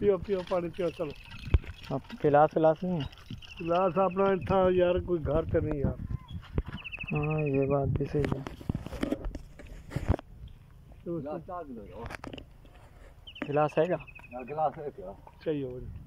पियो पियो पानी पियो चलो। अब पिलास पिलास नहीं है? लाश अपना था यार कोई घर पे नहीं यार। हाँ ये बात भी सही है। तो उसको पिलास है क्या गिलास है क्या चाहिए हो